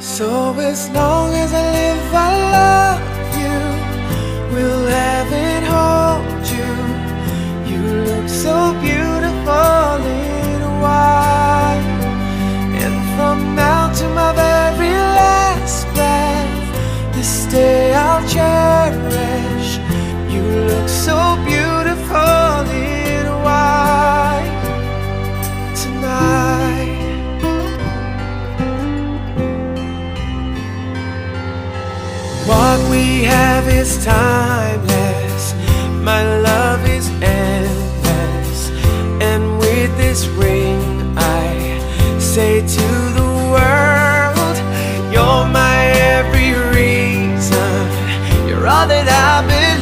So as long as I live, I love you. Will heaven hold you? You look so beautiful in white. And from now to my very last breath, this day I'll cherish. What we have is timeless. My love is endless. And with this ring, I say to the world, You're my every reason. You're all that I've been.